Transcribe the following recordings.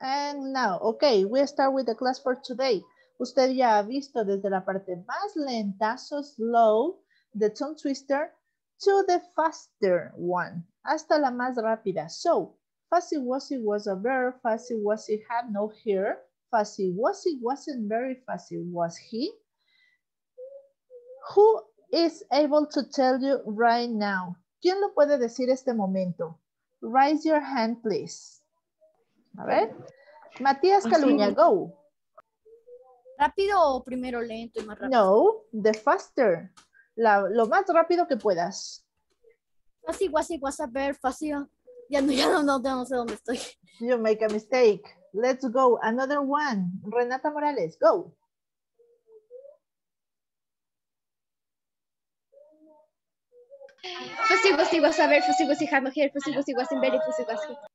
And now, okay, we start with the class for today. Usted ya ha visto desde la parte más lenta, so slow, the tongue twister, to the faster one, hasta la más rápida. So, fussy wussy was a verb, fussy wussy had no hair, fussy wussy wasn't very fussy, was he? Who is able to tell you right now? ¿Quién lo puede decir este momento? Raise your hand, please. A ver. Matías Caluña, go. ¿Rápido o primero lento y más rápido? No, the faster. La, lo más rápido que puedas. Fácil, fácil, WhatsApp, ver, fácil. Ya no, ya no, no, no sé dónde estoy. You make a mistake. Let's go. Another one. Renata Morales, go. Fussy wussy was a no hair, fussy wussy wasn't very fussy was he.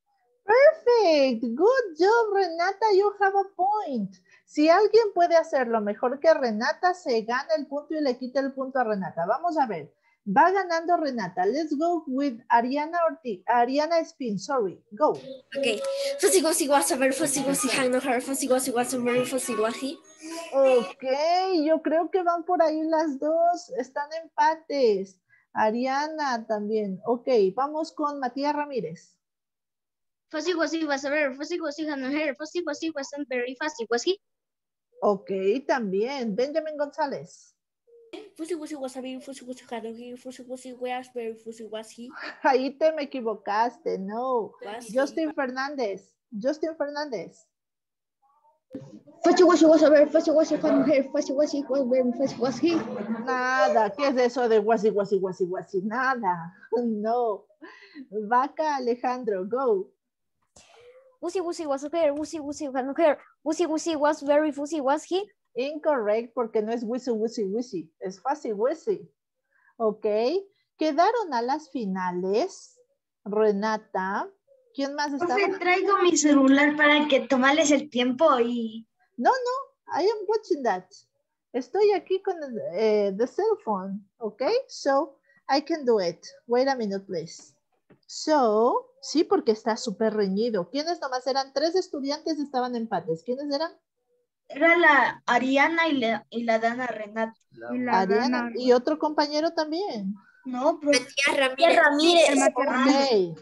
Perfect. Good job, Renata. You have a point. Si alguien puede hacerlo mejor que Renata, se gana el punto y le quita el punto a Renata. Vamos a ver. Va ganando Renata. Let's go with Ariana Ortiz. Ariana Spin, sorry. Go. Okay. Fussy wussy was a verb, fussy wussy had no hair, fussy wussy wasn't very fussy was he. Ok, yo creo que van por ahí las dos. Están empates. Ariana también. Ok, vamos con Matías Ramírez. Fussy wussy was a verb, fussy wussy had no hair, fussy wussy wasn't very fussy was he. Ok, también. Benjamin González. Fussy wussy was a verb, fussy wussy had no hair, fussy wussy was very fussy was he. Ahí te me equivocaste, no. Was he. Justin Fernández. Justin Fernández. Fussy wussy was a verb, fussy wussy had no hair, fussy wussy was very fussy was he. Nada. ¿Qué es eso de guasi, guasi, guasi, guasi? Nada. No. Vaca Alejandro, go. Wussy wussy was hair, wussy wussy had no hair, wussy wussy was very fussy was he. Incorrect porque no es wisi, wisi, wisi. Es fácil, wisi. Ok. Quedaron a las finales. Renata. ¿Quién más está? Profe, traigo mi celular para que tomarles el tiempo y... No, no. I am watching that. Estoy aquí con el, eh, the cell phone. Ok. So, I can do it. Wait a minute, please. So, sí, porque está súper reñido. ¿Quiénes nomás eran? Tres estudiantes estaban empates. ¿Quiénes eran? Era la Ariana y la, y la Dana Renata. Ariana. Y otro compañero también. No, profe. Ramírez. Ramírez. Ok.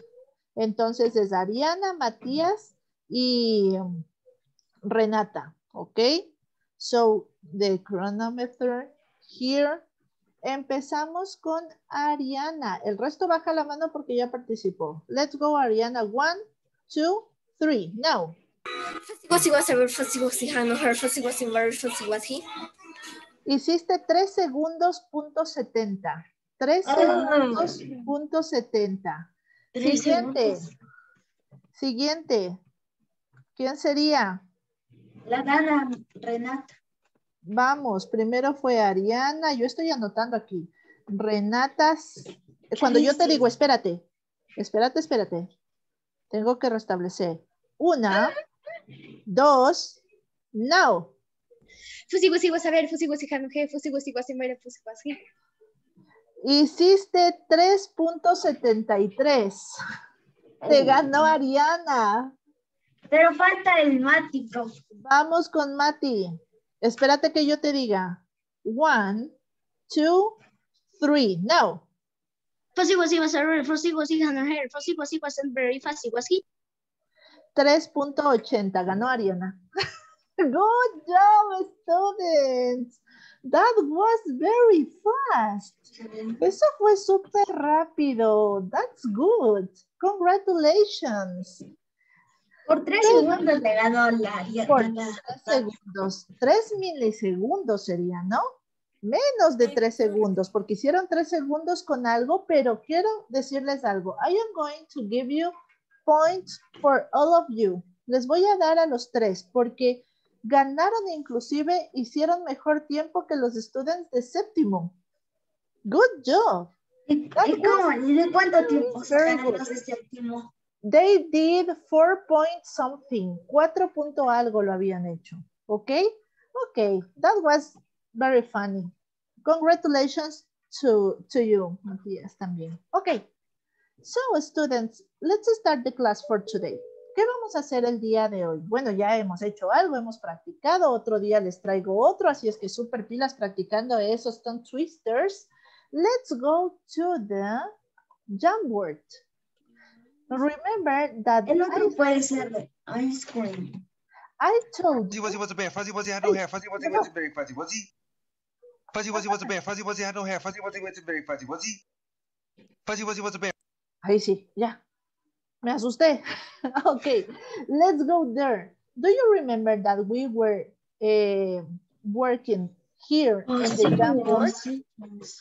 Entonces es Ariana, Matías y um, Renata. Ok. So the chronometer here. Empezamos con Ariana. El resto baja la mano porque ya participó. Let's go, Ariana. One, two, three. Now. Hiciste 3 segundos punto 70. 3 Ah. segundos punto 70. Tres Siguiente. segundos. Siguiente. ¿Quién sería? La Dana Renata. Vamos, primero fue Ariana. Yo estoy anotando aquí. Renata. Cuando yo te digo, espérate. Espérate, espérate. Tengo que restablecer. Una, dos, no. Fussy wussy was a verb, fussy wussy had no hair, fussy wussy wasn't very fussy was he. Hiciste 3.73. Te ganó Ariana. Pero falta el Mati, profe. Vamos con Mati. Espérate que yo te diga. One, two, three. No. Fussy wussy was a verb, fussy wussy had no hair, fussy wussy wasn't very fussy was he. 3.80. Ganó Ariana. Good job, students. That was very fast. Eso fue súper rápido. That's good. Congratulations. Por tres segundos le ganó la Por Ariana. tres segundos. Tres milisegundos sería, ¿no? Menos de tres segundos, porque hicieron tres segundos con algo, pero quiero decirles algo. I am going to give you points for all of you. Les voy a dar a los tres, porque ganaron inclusive, hicieron mejor tiempo que los students de séptimo. Good job. ¿Y, y cómo? ¿Y de cuánto tiempo sacan good. entonces séptimo? They did four point something. Cuatro punto algo lo habían hecho. ¿Ok? Ok. That was very funny. Congratulations to, to you, Matías, también. Ok. So, students, let's start the class for today. ¿Qué vamos a hacer el día de hoy? Bueno, ya hemos hecho algo, hemos practicado, otro día les traigo otro, así es que super pilas practicando esos tongue twisters. Let's go to the Jamboard. Remember that El otro I, puede ser ice cream. I told Fuzzy you, Wuzzy was a bear. Fuzzy Wuzzy had no hair. Fuzzy Wuzzy was very fuzzy. Wuzzy. Fuzzy Wuzzy was a bear. Fuzzy Wuzzy had no hair. Fuzzy Wuzzy was very fuzzy. Wuzzy. Fuzzy Wuzzy was a bear. ahí sí, ya, me asusté. okay, let's go there. Do you remember that we were eh, working here in the Jamboard?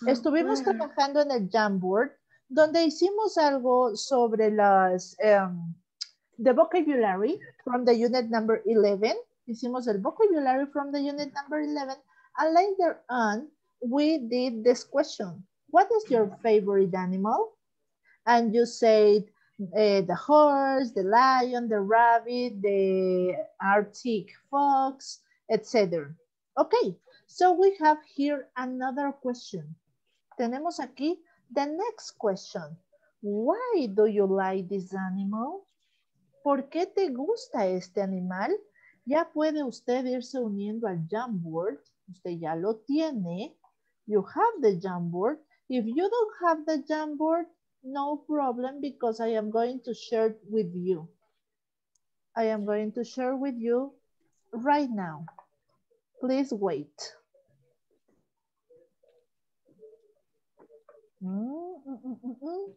Estuvimos trabajando en el Jamboard, donde hicimos algo sobre las, um, the vocabulary from the unit number 11. Hicimos el vocabulary from the unit number 11. And later on, we did this question. What is your favorite animal? And you said uh, the horse, the lion, the rabbit, the Arctic fox, etc. Okay, so we have here another question. Tenemos aquí the next question. Why do you like this animal? ¿Por qué te gusta este animal? Ya puede usted irse uniendo al Jamboard. Usted ya lo tiene. You have the Jamboard. If you don't have the Jamboard, no problem because I am going to share with you. I am going to share with you right now. Please wait. Mm, mm, mm.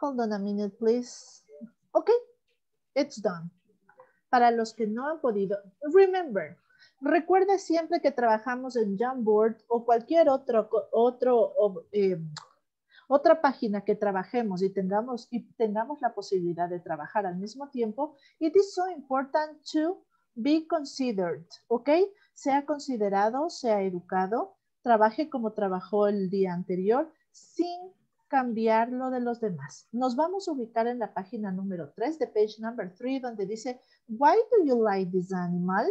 Hold on a minute, please. Okay, it's done. Para los que no han podido, remember, recuerde siempre que trabajamos en Jamboard o cualquier otro, otro eh, otra página que trabajemos y tengamos, y tengamos la posibilidad de trabajar al mismo tiempo, it is so important to be considered, ¿ok? Sea considerado, sea educado, trabaje como trabajó el día anterior, sin cambiar lo de los demás. Nos vamos a ubicar en la página número 3 de page number 3, donde dice, why do you like this animal?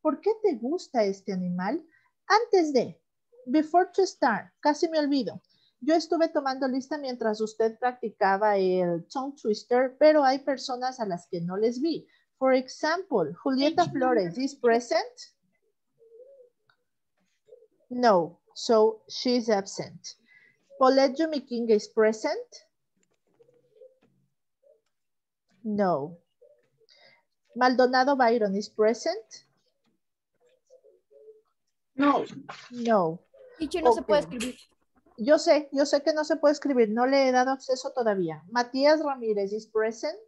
¿Por qué te gusta este animal? Antes de, before to start, casi me olvido. Yo estuve tomando lista mientras usted practicaba el tongue twister, pero hay personas a las que no les vi. For example, Julieta Flores is present? No, so she's absent. Paulette Jumikinga is present? No. Maldonado Byron is present? No. No. Teacher, no se puede escribir. Yo sé, yo sé que no se puede escribir, no le he dado acceso todavía. Matías Ramírez is present?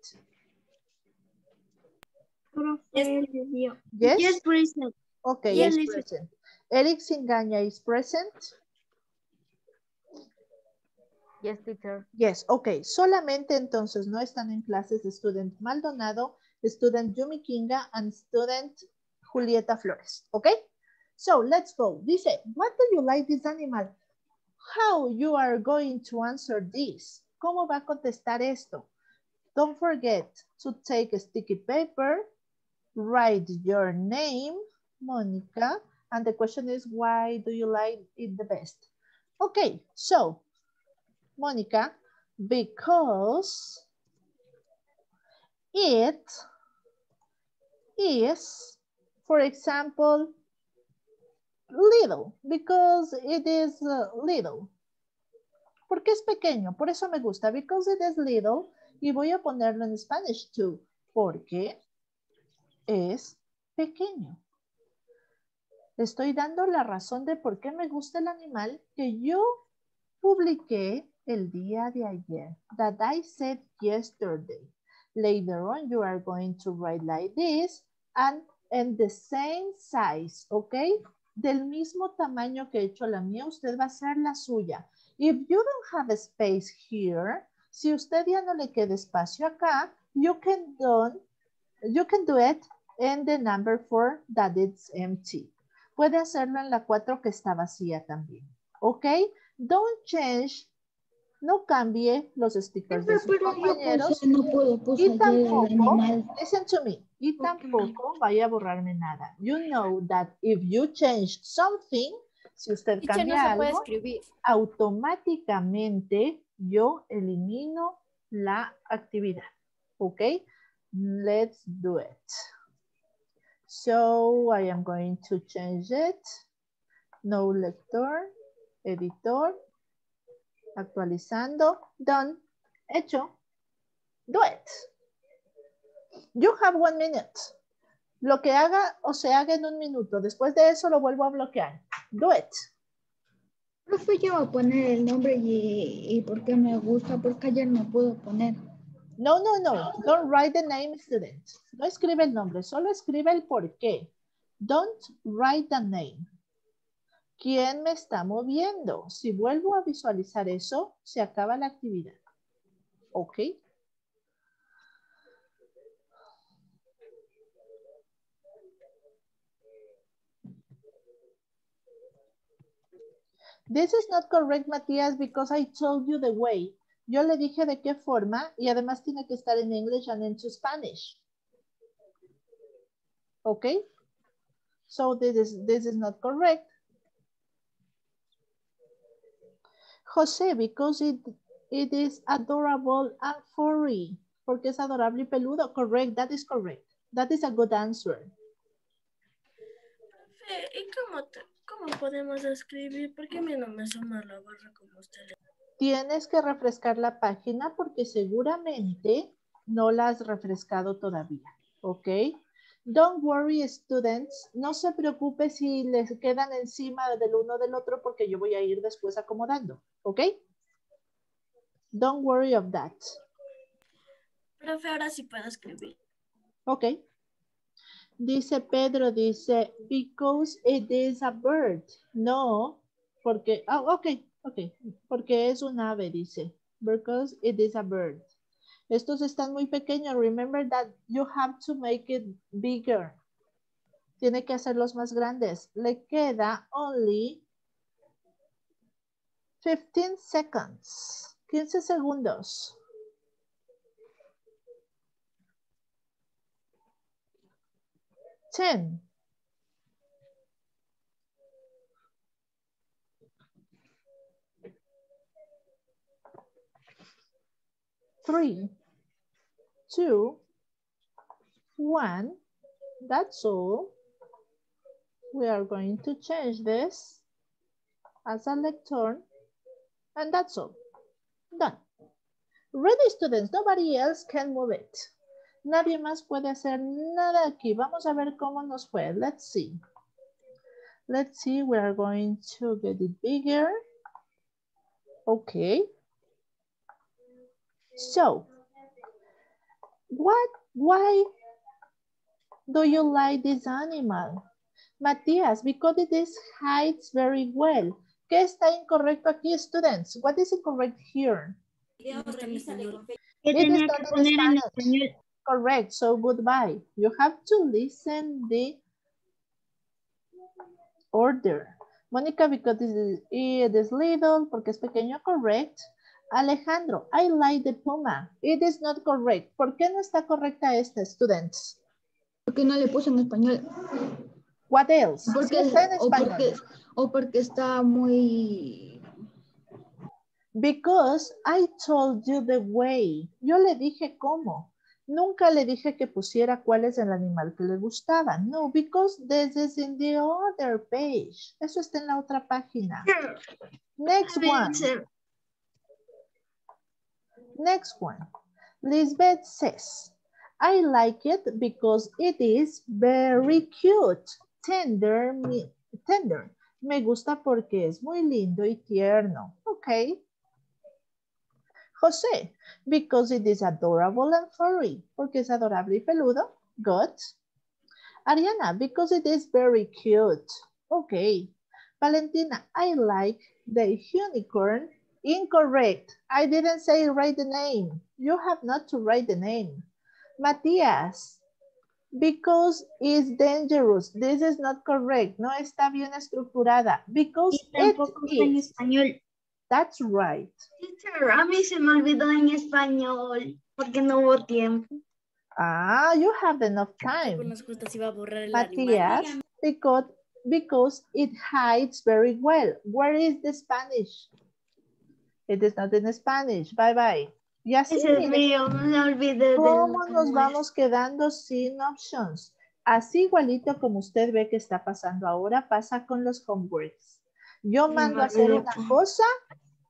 Yes? Yes, present. Okay, Yes, is present. Eric Singaña is present? Yes, teacher. Yes, okay. Solamente entonces no están en clases student Maldonado, student Yumi Kinga, and student Julieta Flores, okay? So let's go. Dice, what do you like this animal? How you are going to answer this? ¿Cómo va a contestar esto? Don't forget to take a sticky paper, write your name, Monica, and the question is, why do you like it the best? Okay, so, Monica, because it is, for example, little, because it is uh, little. Porque es pequeño, por eso me gusta, because it is little, y voy a ponerlo en Spanish too, porque es pequeño. Estoy dando la razón de por qué me gusta el animal que yo publiqué el día de ayer. That I said yesterday. Later on, you are going to write like this and in the same size, ¿ok? Del mismo tamaño que he hecho la mía, usted va a hacer la suya. If you don't have space here, si usted ya no le queda espacio acá, you can you can do it in the number four that it's empty. Puede hacerlo en la cuatro que está vacía también. ¿Ok? Don't change, no cambie los stickers de sus compañeros. puse, no puedo, puse Y tampoco, listen to me, y tampoco vaya a borrarme nada. You know that if you change something, si usted no cambia algo, automáticamente yo elimino la actividad. ¿Ok? Let's do it. So I am going to change it. No lector, editor, actualizando, done, hecho, do it. You have one minute. Lo que haga o se haga en un minuto. Después de eso lo vuelvo a bloquear. Do it. Profe, yo voy a poner el nombre y, y por qué me gusta, porque ayer no puedo poner. No, no, no. Don't write the name, student. No escribe el nombre, solo escribe el por qué. Don't write the name. ¿Quién me está moviendo? Si vuelvo a visualizar eso, se acaba la actividad. ¿Ok? This is not correct, Matías, because I told you the way. Yo le dije de qué forma y además tiene que estar en English and into Spanish. Okay? So this is, this is not correct. José, because it, it is adorable and furry. Porque es adorable y peludo. Correct, that is correct. That is a good answer. ¿y cómo, cómo podemos escribir? ¿Por qué a mí no me suma la barra como usted le Tienes que refrescar la página porque seguramente no la has refrescado todavía. ¿Ok? Don't worry, students. No se preocupe si les quedan encima del uno del otro porque yo voy a ir después acomodando. ¿Ok? Don't worry of that. Profe, ahora sí puedo escribir. Ok. Dice Pedro, dice, because it is a bird. No, porque, ah, ok, ok, porque es un ave, dice. Because it is a bird. Estos están muy pequeños. Remember that you have to make it bigger. Tiene que hacerlos más grandes. Le queda only 15 seconds. 15 segundos. Ten. Three, two, one. That's all. We are going to change this as a lectern. And that's all. Done. Ready, students. Nobody else can move it. Nadie más puede hacer nada aquí. Vamos a ver cómo nos fue. Let's see. Let's see. We are going to get it bigger. Okay. So, what, why do you like this animal? Matías, because it is hides very well. ¿Qué está incorrecto aquí, students? What is incorrect here? Tenía que not in poner en Spanish. español. Correct, so goodbye. You have to listen the order. Mónica, because it is, it is little, porque es pequeño, correct. Alejandro, I like the puma. It is not correct. ¿Por qué no está correcta esta, students? Porque no le puse en español. What else? Porque, está en o, español. porque, o porque está muy... Because I told you the way. Yo le dije cómo. Nunca le dije que pusiera cuál es el animal que le gustaba. No, because this is in the other page. Eso está en la otra página. Next one. Next one. Lisbeth says, I like it because it is very cute. Tender, me- tender. Me gusta porque es muy lindo y tierno. Okay. José, because it is adorable and furry. Porque es adorable y peludo. Good. Ariana, because it is very cute. Okay. Valentina, I like the unicorn. Incorrect. I didn't say write the name. You have not to write the name. Matías, because it's dangerous. This is not correct. No está bien estructurada. Because Y it tampoco está en español. That's right. Teacher, a mí se me olvidó en español porque no hubo tiempo. Ah, you have enough time. las justas iba a borrar el animal. Matías, because, because it hides very well. Where is the Spanish? It is not in Spanish. Bye bye. Y así, Ese es mío, me olvidé de ¿cómo nos vamos quedando sin options? Así igualito como usted ve que está pasando ahora, pasa con los homeworks. Yo mando a hacer una cosa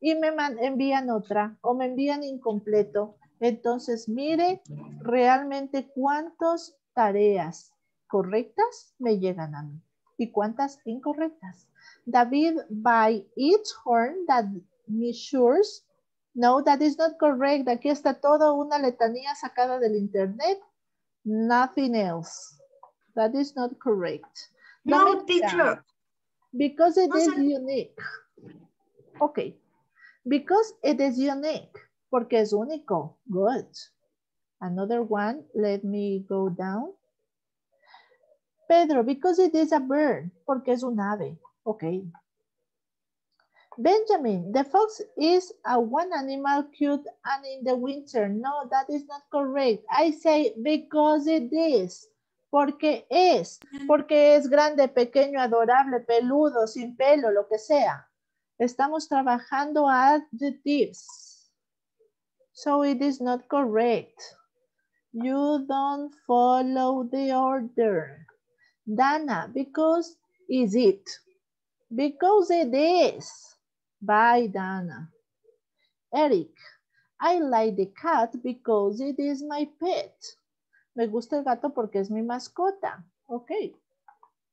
y me envían otra o me envían incompleto. Entonces, mire realmente cuántas tareas correctas me llegan a mí y cuántas incorrectas. David, by each horn that measures, no, that is not correct. Aquí está toda una letanía sacada del internet. Nothing else. That is not correct. No, teacher. Because it No is unique. Ok. Because it is unique. Porque es único. Good. Another one. Let me go down. Pedro, because it is a bird. Porque es un ave. Ok. Benjamin, the fox is a one animal cute and in the winter. No, that is not correct. I say because it is. Porque es. Porque es grande, pequeño, adorable, peludo, sin pelo, lo que sea. Estamos trabajando adjectives. So it is not correct. You don't follow the order. Dana, because is it? Because it is. Bye, Dana. Eric, I like the cat because it is my pet. Me gusta el gato porque es mi mascota. Ok.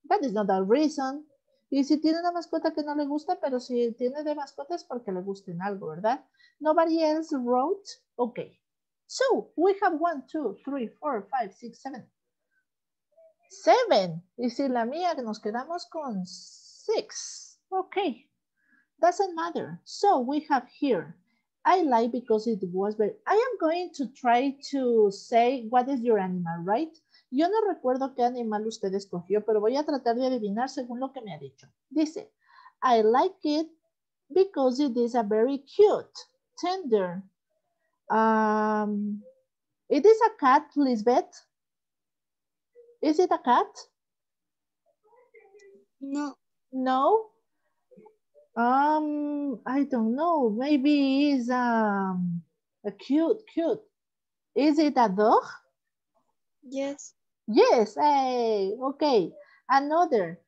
That is not a reason. Y si tiene una mascota que no le gusta, pero si tiene de mascota es porque le gusta en algo, ¿verdad? Nobody else wrote. Okay. So, we have one, two, three, four, five, six, seven. Seven. Y si la mía nos quedamos con six. Okay. Doesn't matter. So, we have here. I like because it was very... I am going to try to say what is your animal, right? Yo no recuerdo qué animal usted escogió, pero voy a tratar de adivinar según lo que me ha dicho. Dice, I like it because it is a very cute, tender. Um, it is a cat, Lisbeth. Is it a cat? No. No. Um, I don't know. Maybe it's um, a cute, cute. Is it a dog? Yes. Yes, hey, ok. Another.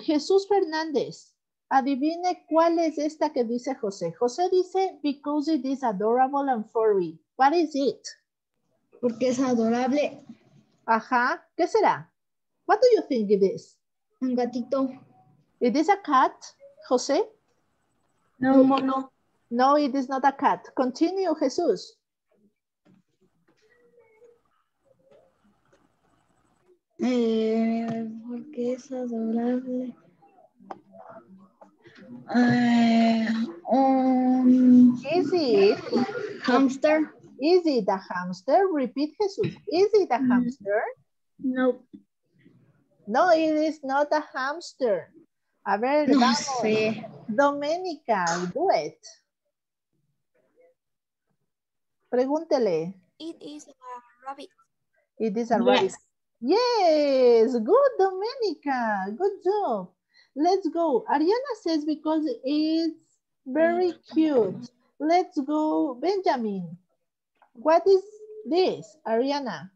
Jesús Fernández. Adivine cuál es esta que dice José. José dice, because it is adorable and furry. What is it? Porque es adorable. Ajá. ¿Qué será? What do you think it is? Un gatito. It is a cat, José? No. mono. No, it is not a cat. Continue, Jesús. Eh, porque es adorable. Eh, un Is it, hamster. is it a hamster? Repeat, Jesús. Is it a Mm. hamster? No. No, it is not a hamster. A ver, No vamos. sé. Doménica, do it. Pregúntele. It is a rabbit. It is a Yes. rabbit. Yes, good, Domenica. Good job. Let's go. Ariana says because it's very cute. Let's go, Benjamin. What is this, Ariana?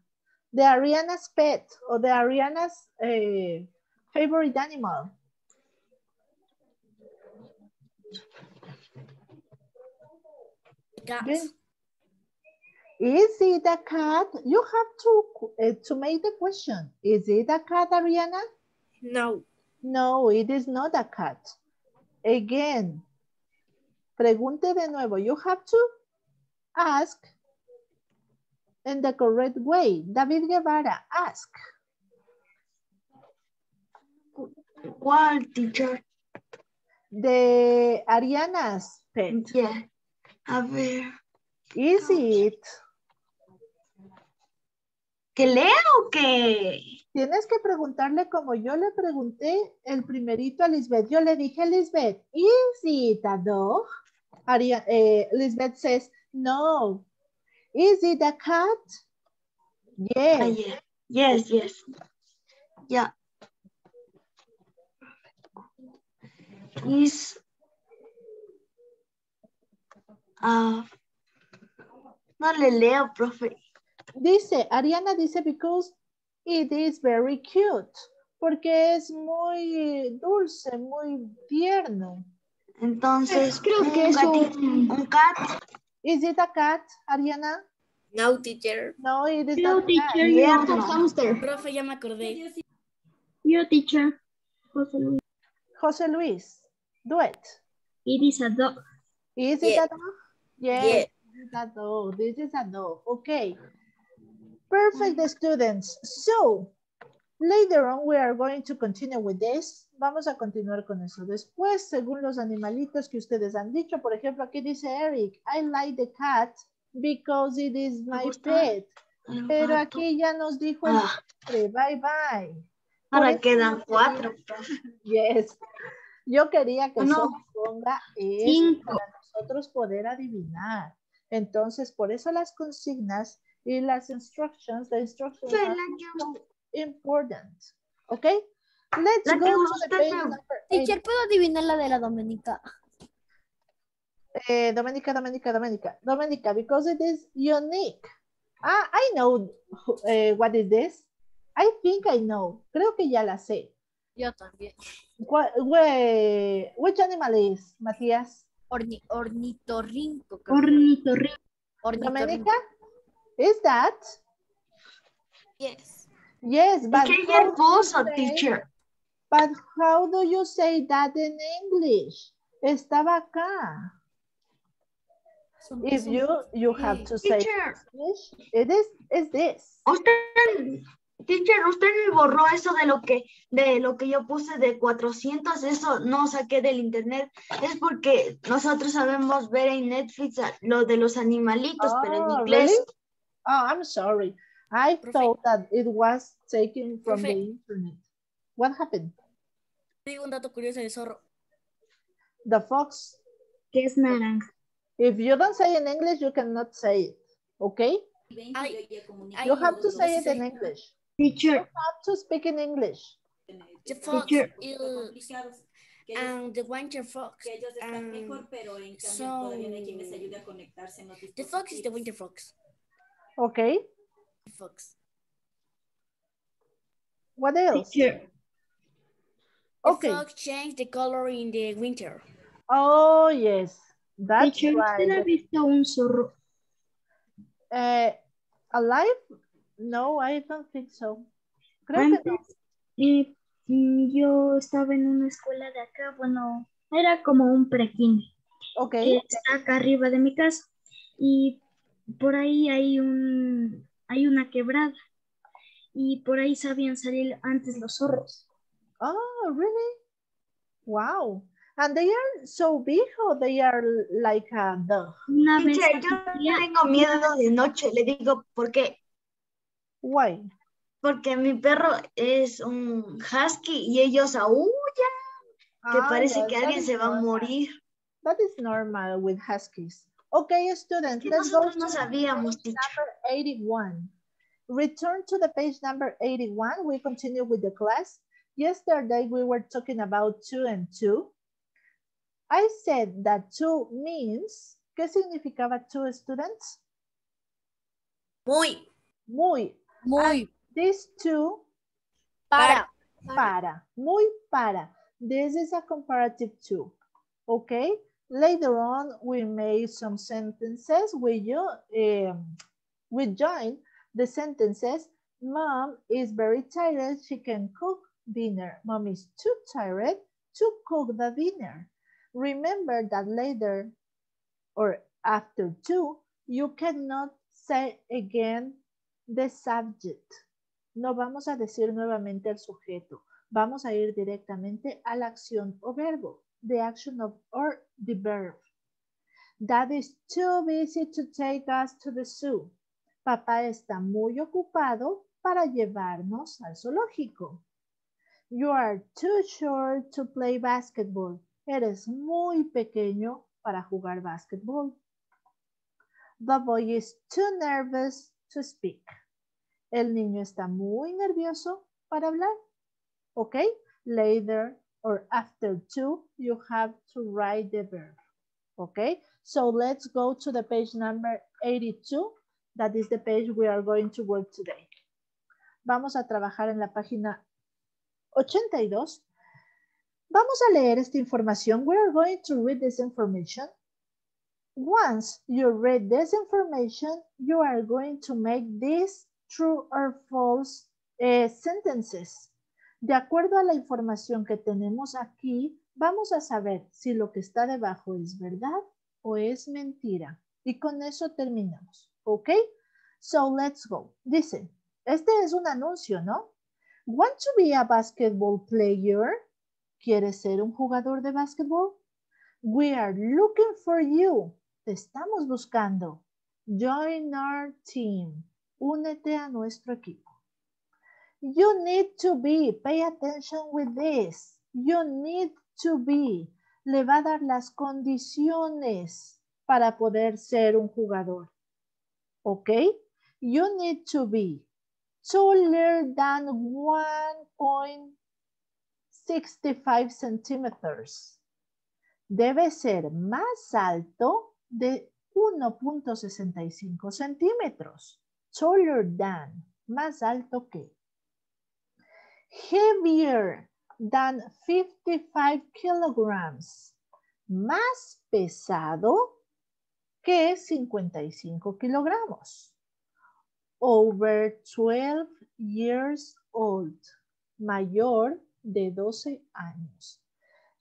The Ariana's pet or the Ariana's eh, favorite animal. Cat. Is it a cat? You have to, uh, to make the question. Is it a cat, Ariana? No. No, it is not a cat. Again, pregunte de nuevo. You have to ask in the correct way. David Guevara, ask. ¿Cuál, teacher? The Ariana's pet. Yeah. A ver. Is it? ¿Que lea o que? Tienes que preguntarle como yo le pregunté el primerito a Lisbeth. Yo le dije, Lisbeth, is it a dog? Aria, eh, Lisbeth says, no. Is it a cat? Yes. Ah, yeah. Yes, yes. Yeah. Is uh, No le leo, profe. Dice, Ariana dice, because it is very cute. Porque es muy dulce, muy tierno. Entonces, Creo que es un... un cat. Is it a cat, Ariana? No, teacher. No, it is Yo, not a cat. teacher, hamster. Profe, ya me acordé. Yo, teacher. José Luis. Jose Luis, do it. It is a dog. Is it Yeah. a dog? Yes, this is a dog. This is a dog. Okay. Perfect, students. So, later on we are going to continue with this. Vamos a continuar con eso. Después, según los animalitos que ustedes han dicho, por ejemplo, aquí dice Eric, I like the cat because it is my pet. Pero aquí ya nos dijo el Ah, nombre. Bye, bye. Ahora quedan cuatro. Yes. Yo quería que No. solo ponga Cinco. para nosotros poder adivinar. Entonces, por eso las consignas y las instructions, the instructions are so important. ¿Ok? Let's La go to the page. Teacher, ¿puedo adivinar la de la Dominica? Eh, Dominica, Dominica, Dominica. Dominica, because it is unique. Ah, I know eh, what is this. I think I know. Creo que ya la sé. Yo también. What, where- which animal is, Matías? Orni, ornitorrinco. creo. Ornitorrinco. Ornitorrinco. Is that? Yes. Yes, but ¿Qué how, hermoso, say- teacher? but how do you say that in English? Estaba acá. If you you have to say Teacher, English, it is is this. usted, teacher, usted me borró eso de lo que, de lo que yo puse de 400, eso no saqué del internet. Es porque nosotros sabemos ver en Netflix lo de los animalitos, pero en Oh, inglés. really? Oh, I'm sorry. I Profe. thought that it was taken from Profe. the internet. What happened? Digo un dato curioso de zorro. The fox. Que es naranja. If you don't say in English, you cannot say it. Okay? Ay, You have to say it in. English. Teacher, have to speak in English. The fox Teacher. is and the winter fox. que ellos and mejor, pero en cambio son- todavía no hay quien les ayude a conectarse en los The fox is the winter fox. Okay. Fox. What else? teacher. The Okay. fox change the color in the winter. Oh, yes. That's Teacher, ¿usted ha right. visto un zorro? Uh, alive? No, I don't think so. Creo que no. Antes, eh, mm, yo estaba en una escuela de acá, bueno, era como un prequín. Okay. que está acá arriba de mi casa y por ahí hay un hay una quebrada y por ahí sabían salir antes los zorros. Oh, really? Wow. And they are so big or they are like a dog? Una vez Teacher, yo tengo miedo de noche, le digo, ¿por qué? Why? Porque mi perro es un husky y ellos aún que Ah, parece yes, que alguien se va a morir. That is normal with huskies. Okay, students, let's go nosotros no to sabíamos, page number 81. Return to the page number 81. We continue with the class. Yesterday, we were talking about two and two. I said that two means, ¿qué significaba two, students? Muy. Muy. Muy These two para. para, muy para. This is a comparative two, okay? Later on, we made some sentences you, um, we join the sentences. Mom is very tired. She can cook dinner. Mom is too tired to cook the dinner. Remember that later or after two, you cannot say again the subject. No vamos a decir nuevamente el sujeto. Vamos a ir directamente a la acción o verbo. The action of or the verb. Dad is too busy to take us to the zoo. Papá está muy ocupado para llevarnos al zoológico. You are too short to play basketball. Eres muy pequeño para jugar basketball. The boy is too nervous to speak. El niño está muy nervioso para hablar. Okay? Later or after two, you have to write the verb. Okay? So let's go to the page number 82. That is the page we are going to work today. Vamos a trabajar en la página 82. Vamos a leer esta información. We are going to read this information. Once you read this information, you are going to make these true or false eh, sentences. De acuerdo a la información que tenemos aquí, vamos a saber si lo que está debajo es verdad o es mentira. Y con eso terminamos. ¿Ok? So let's go. Dice, este es un anuncio, ¿no? Want to be a basketball player? ¿Quieres ser un jugador de básquetbol? We are looking for you. Te estamos buscando. Join our team. Únete a nuestro equipo. You need to be. Pay attention with this. You need to be. Le va a dar las condiciones para poder ser un jugador. ¿Ok? You need to be taller than 1.65 centímetros. Debe ser más alto de 1.65 centímetros. Taller than, más alto que. Heavier than 55 kilograms. Más pesado que 55 kilogramos. Over 12 years old. Mayor de 12 años.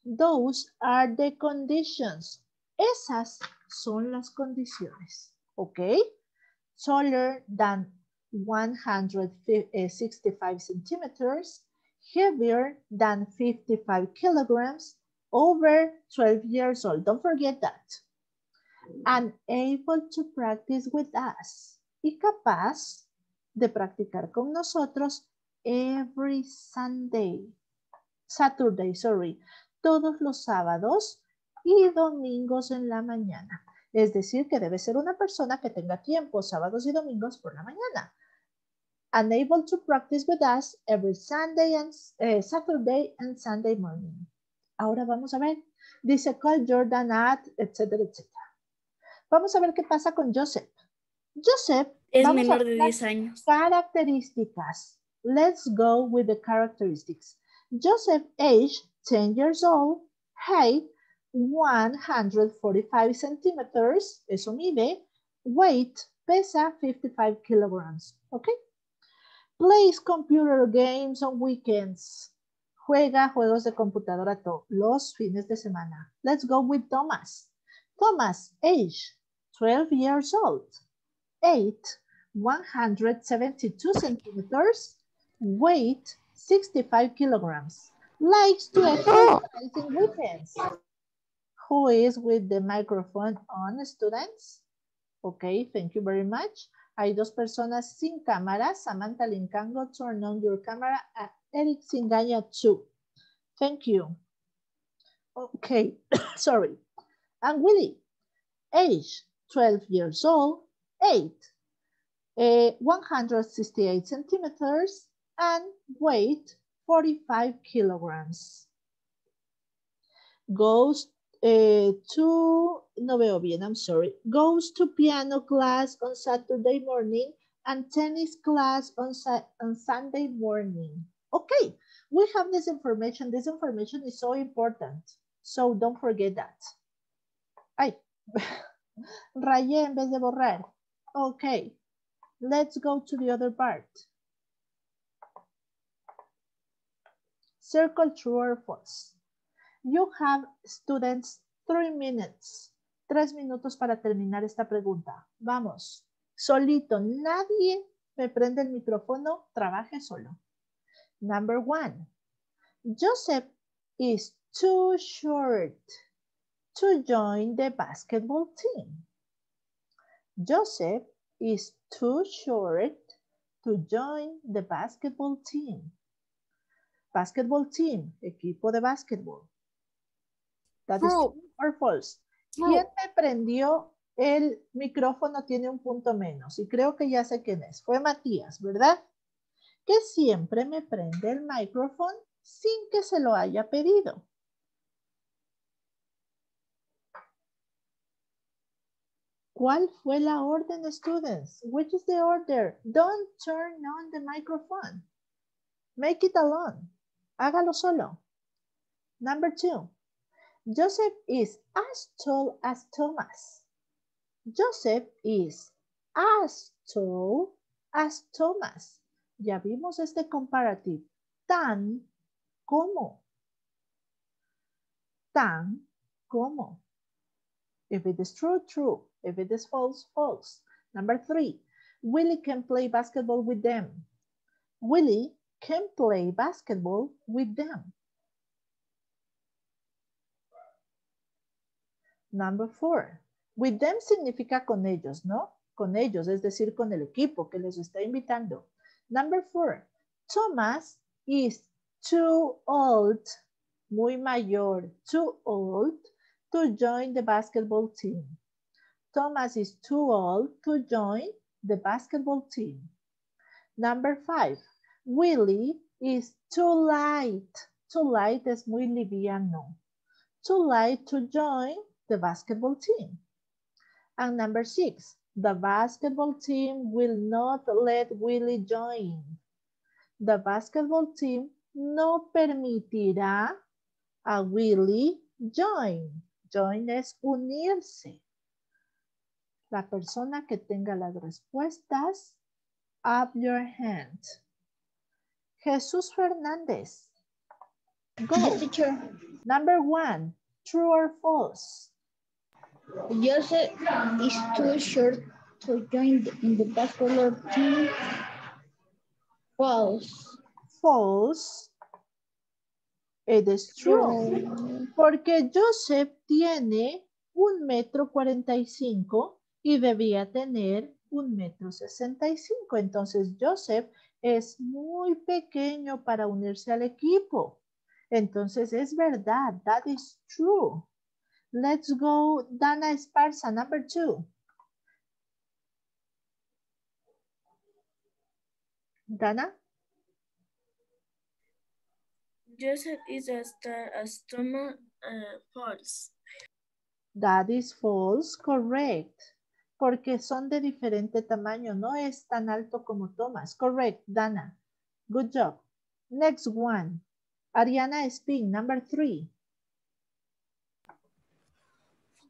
Those are the conditions. Esas son las condiciones. ¿Ok? Taller than 165 centimeters, heavier than 55 kilograms, over 12 years old. Don't forget that. And able to practice with us. Y capaz de practicar con nosotros every Sunday. Saturday, sorry. Todos los sábados y domingos en la mañana. Es decir, que debe ser una persona que tenga tiempo sábados y domingos por la mañana. Unable to practice with us every Sunday and eh, Saturday and Sunday morning. Ahora vamos a ver. Dice call Jordan at, etcétera, etcétera. Vamos a ver qué pasa con Joseph. Joseph Es vamos a menor de ver las 10 años. Características. Let's go with the characteristics. Joseph, age 10 years old, height 145 centimeters, eso mide, weight, pesa 55 kilograms, okay? Plays computer games on weekends. Juega juegos de computadora los fines de semana. Let's go with Thomas. Thomas, age 12 years old, height 172 centimeters, weight 65 kilograms. Likes to exercise in weekends. Who is with the microphone on, students? Okay, thank you very much. Hay dos personas sin cámara. Samantha Lincango, turn on your camera. Uh, Eric Singaña, too. Thank you. Okay, sorry. And Willie, age 12 years old, 8, uh, 168 centimeters, and weight 45 kilograms. Goes uh, to, no veo bien, I'm sorry. Goes to piano class on Saturday morning and tennis class on, on Sunday morning. Okay, we have this information. This information is so important. So don't forget that. Ay, rayé en vez de borrar. Okay, let's go to the other part. Circle true or false. You have students three minutes. Tres minutos para terminar esta pregunta. Vamos, solito. Nadie me prende el micrófono. Trabaje solo. Number one. Joseph is too short to join the basketball team. Joseph is too short to join the basketball team. Basketball team, equipo de básquetbol. That is True. or false. True. ¿Quién me prendió el micrófono? Tiene un punto menos y creo que ya sé quién es. Fue Matías, ¿verdad? Que siempre me prende el micrófono sin que se lo haya pedido. ¿Cuál fue la orden, students? Which is the order? Don't turn on the microphone. Make it alone. Hágalo solo. Number two. Joseph is as tall as Thomas. Joseph is as tall as Thomas. Ya vimos este comparative. Tan como. Tan como. If it is true, true. If it is false, false. Number three, Willie can play basketball with them. Willie can play basketball with them. Number four, with them significa con ellos, ¿no? Con ellos, es decir, con el equipo que les está invitando. Number four, Thomas is too old, muy mayor, too old to join the basketball team. Thomas is too old to join the basketball team. Number five, Willie is too light. Too light es muy liviano. Too light to join the basketball team. And number six, the basketball team will not let Willie join. The basketball team no permitirá a Willie join. Join es unirse. La persona que tenga las respuestas, up your hand. Jesús Fernández. Go. teacher. Number one, true or false? Joseph is too short to join the- in the basketball team. False. False. It is true. Porque Joseph tiene un metro cuarenta y cinco y debía tener un metro sesenta y cinco. Entonces Joseph es muy pequeño para unirse al equipo. Entonces es verdad. That is true. Let's go Dana Esparza, number two. Dana? Joseph is a star uh, false. That is false, correct. Porque son de diferente tamaño, no es tan alto como Thomas. Correct, Dana. Good job. Next one. Ariana Spin, number three.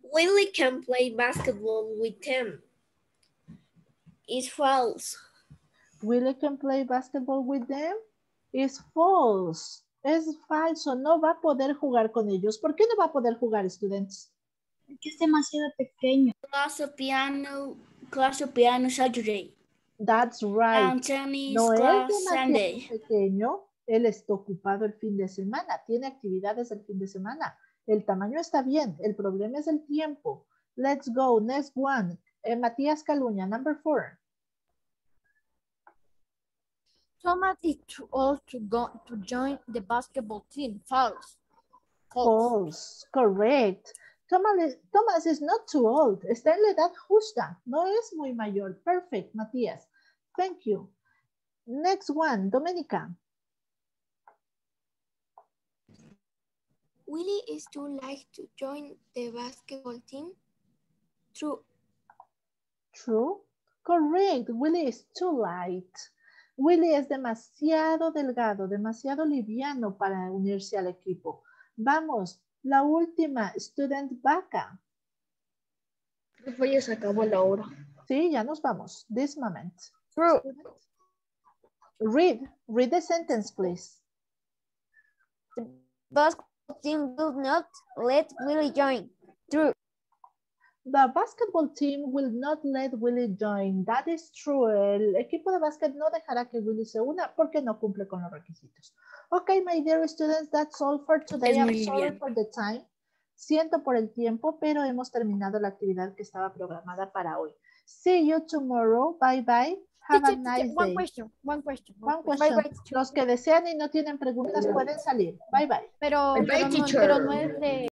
Willie can play basketball with him. It's false. Willie can play basketball with them. Is false. Es falso, no va a poder jugar con ellos. ¿Por qué no va a poder jugar, students? Que es demasiado pequeño. Class of piano, class of piano Saturday. That's right. And tennis No es class demasiado Sunday. pequeño, él está ocupado el fin de semana, tiene actividades el fin de semana. El tamaño está bien, el problema es el tiempo. Let's go, next one. Eh, Matías Caluña, number four. Thomas is too old to go to join the basketball team. False. False, correct. Thomas is, Thomas is not too old, está en la edad justa, no es muy mayor. Perfect, Matías. Thank you. Next one, Domenica. Willie is too light to join the basketball team. True. True. Correct. Willie is too light. Willie es demasiado delgado, demasiado liviano para unirse al equipo. Vamos, la última, student vaca. Profe, ya se acabó la hora. Sí, ya nos vamos. This moment. True. Read, read the sentence, please. Basketball team will not let Willie join. True. The basketball team will not let Willie join. That is true. El equipo de básquet no dejará que Willie se una porque no cumple con los requisitos. Okay, my dear students, that's all for today. I'm sorry bien. for the time. Siento por el tiempo, pero hemos terminado la actividad que estaba programada para hoy. See you tomorrow. Bye bye. Have a Teacher, teacher, nice one day. question, one question. One Bye, question. bye, teacher. Los que desean y no tienen preguntas pueden salir. Bye bye. Pero, Bye, bye, pero, no, teacher. pero no es de